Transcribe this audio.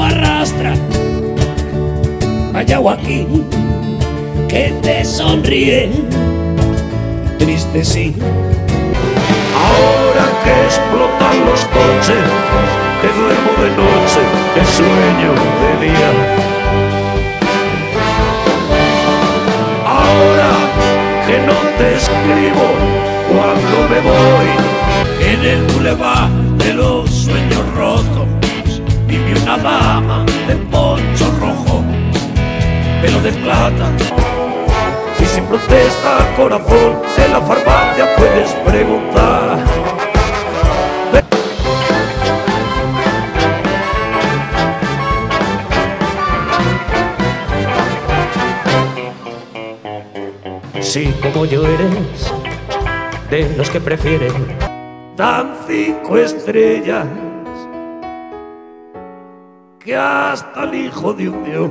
arrastra. Vaya Joaquín, que te sonríe, triste sí. Ahora que explotan los coches, que duermo de noche, que sueño de día. Ahora que no te escribo cuando me voy. En el bulevar dama de poncho rojo, pelo de plata. Y sin protesta, corazón, en la farmacia puedes preguntar. Si como yo eres de los que prefieren Dan cinco estrellas que hasta el hijo de un dios